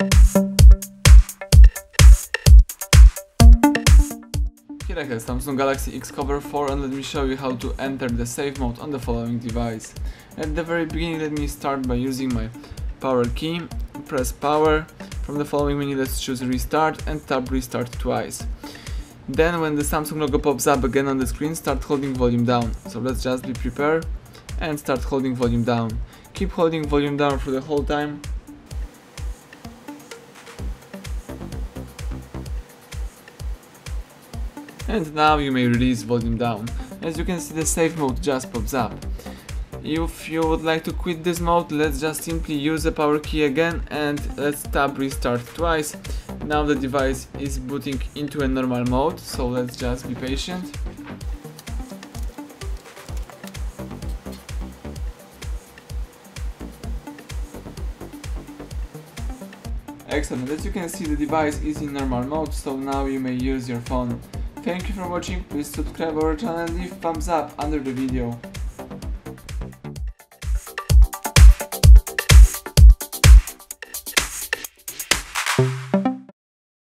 Here I have Samsung Galaxy Xcover 4 and let me show you how to enter the safe mode on the following device. At the very beginning let me start by using my power key, press power, from the following menu let's choose restart and tap restart twice. Then when the Samsung logo pops up again on the screen start holding volume down, so let's just be prepared and start holding volume down. Keep holding volume down for the whole time And now you may release volume down. As you can see the safe mode just pops up. If you would like to quit this mode, let's just simply use the power key again and let's tap restart twice. Now the device is booting into a normal mode, so let's just be patient. Excellent, as you can see the device is in normal mode, so now you may use your phone Thank you for watching, please subscribe our channel and leave thumbs up under the video.